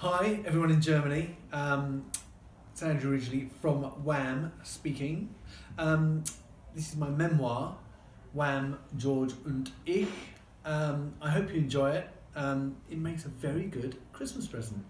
Hi, everyone in Germany. Um, it's Andrew Ridgeley from Wham speaking. Um, this is my memoir, Wham, George und Ich. Um, I hope you enjoy it. Um, it makes a very good Christmas present.